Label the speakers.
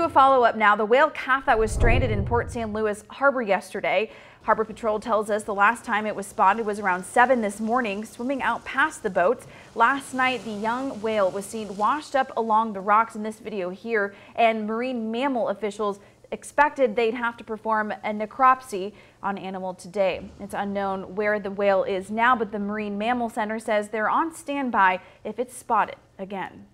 Speaker 1: To a follow-up now, the whale calf that was stranded in Port San Luis Harbor yesterday. Harbor Patrol tells us the last time it was spotted was around 7 this morning, swimming out past the boats. Last night, the young whale was seen washed up along the rocks in this video here, and marine mammal officials expected they'd have to perform a necropsy on animal today. It's unknown where the whale is now, but the Marine Mammal Center says they're on standby if it's spotted again.